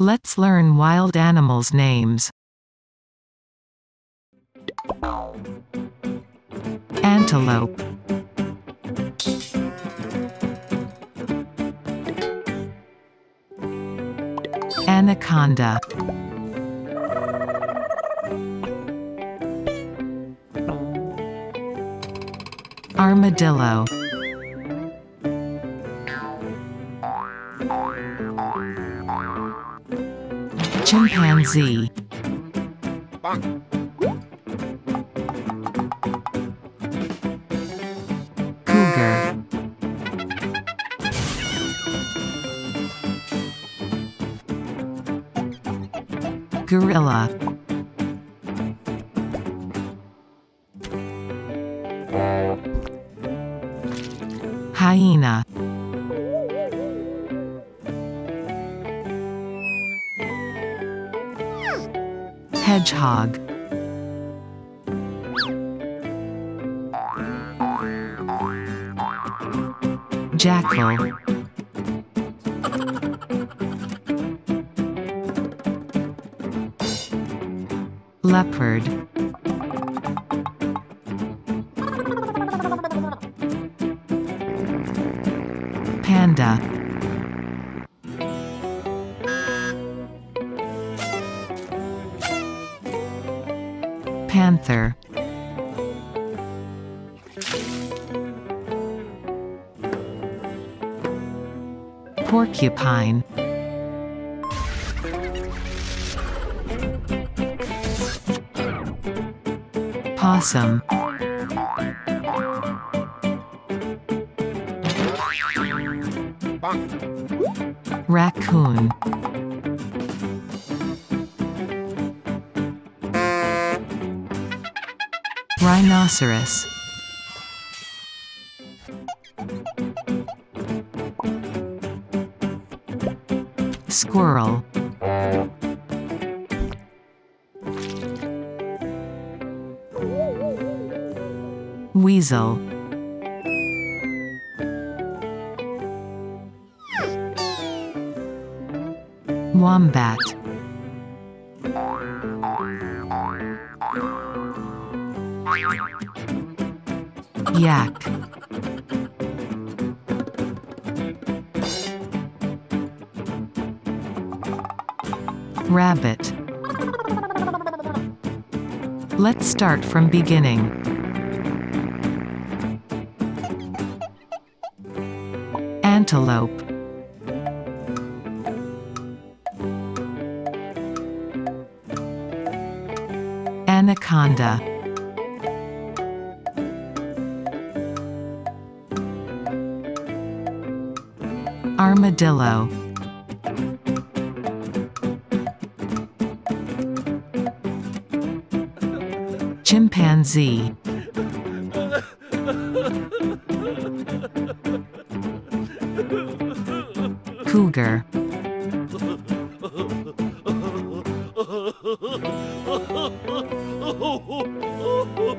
Let's learn wild animals' names. Antelope. Anaconda. Armadillo Chimpanzee. Cougar. Gorilla Hedgehog. Jackal. Leopard Panther. Porcupine. Possum. Raccoon Rhinoceros. Squirrel. Weasel. Wombat Yak. Rabbit. Let's start from beginning. Antelope. Anaconda Armadillo. Chimpanzee. Cougar.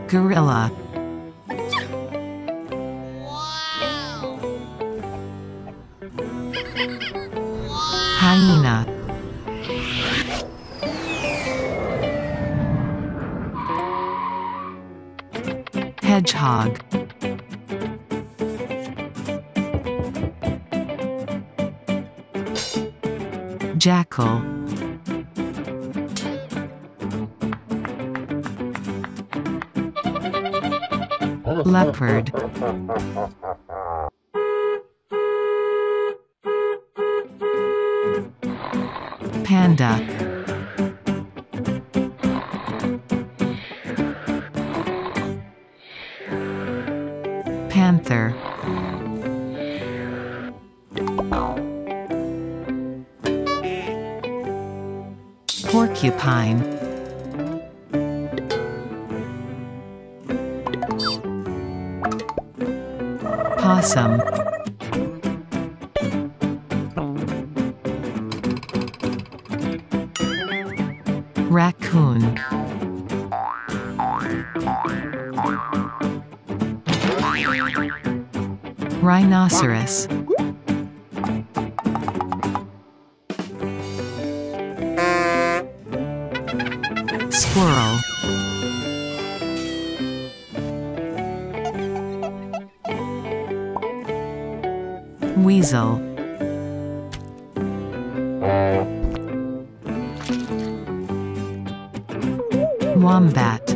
Gorilla Hyena Hedgehog. Jackal. Leopard Panda. Panther. Porcupine. Possum Raccoon. Rhinoceros. Squirrel. Weasel. Wombat.